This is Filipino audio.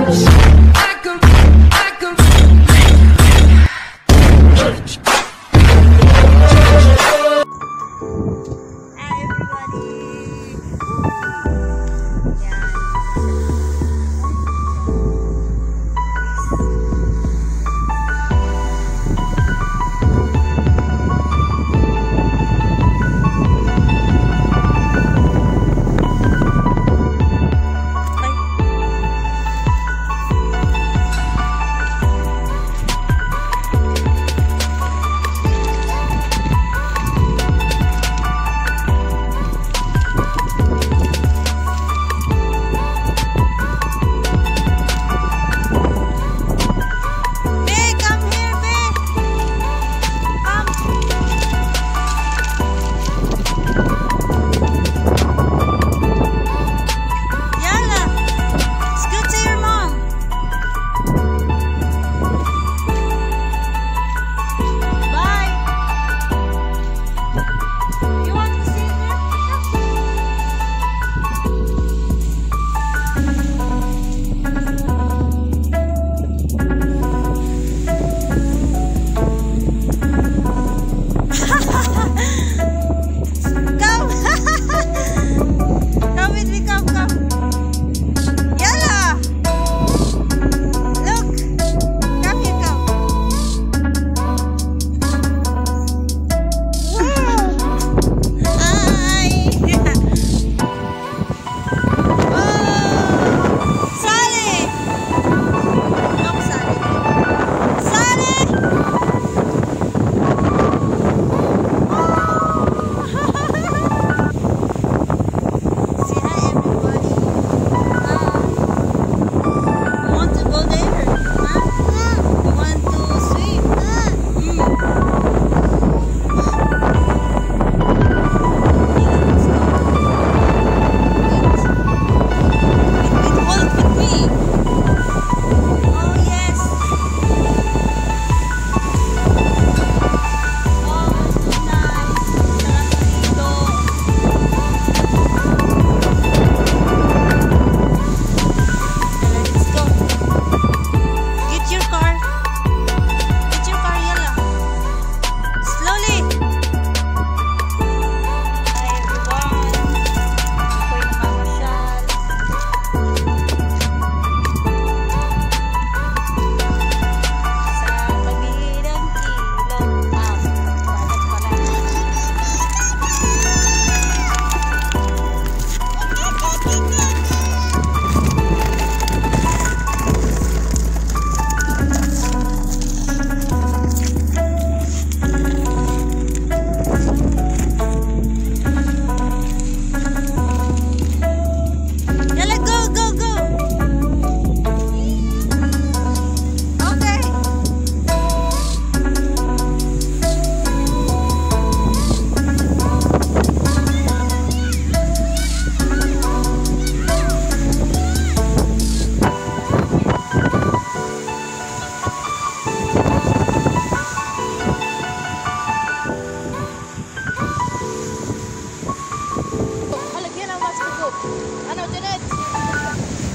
vibes. Ano, Janet?